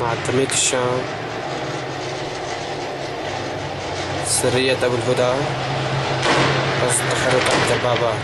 مع التميك الشام. سرية أبو الهدى. قصد تحرك الدبابات